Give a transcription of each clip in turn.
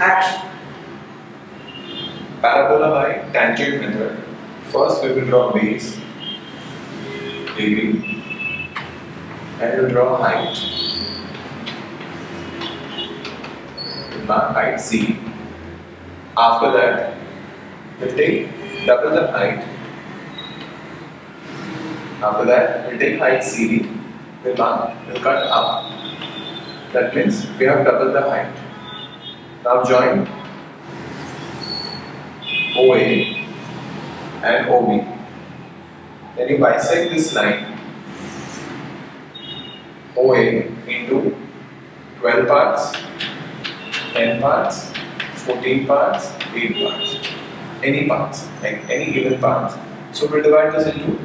Action. Parabola by tangent method. First we will draw base AB and we'll draw height. Mark height C. After that, we'll take double the height. After that, we'll take height CD. We'll mark, we'll cut up. That means we have double the height. Now join OA and OB. Then you bisect this line OA into 12 parts, 10 parts, 14 parts, 8 parts. Any parts, like any given parts. So we'll divide this into,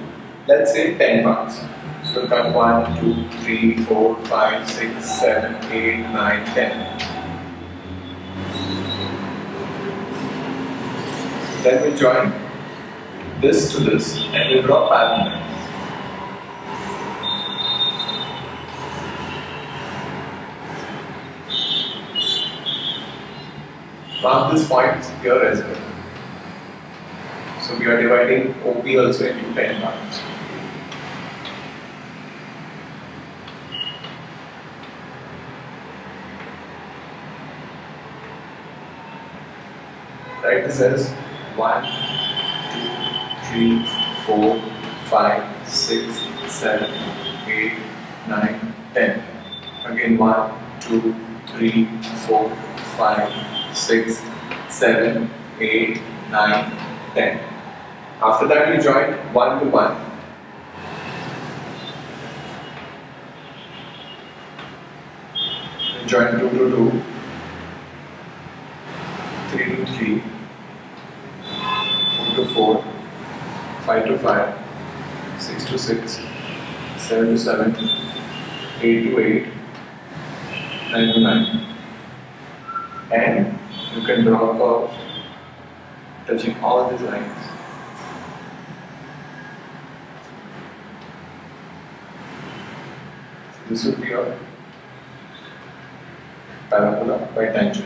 let's say 10 parts. So we'll cut 1, 2, 3, 4, 5, 6, 7, 8, 9, 10. Then we join this to this and we draw parallel. Mark this point here as well. So we are dividing OB also into 10 parts. Write this as 1, 2, 3, 4, 5, 6, 7, 8, 9, 10. Again 1, 2, 3, 4, 5, 6, 7, 8, 9, 10. After that you join 1 to 1. Join 2 to 2, 3 to 3, 4 to 4, 5 to 5, 6 to 6, 7 to 7, 8 to 8, 9 to 9. And you can draw a curve touching all these lines. This would be your parabola by tangent.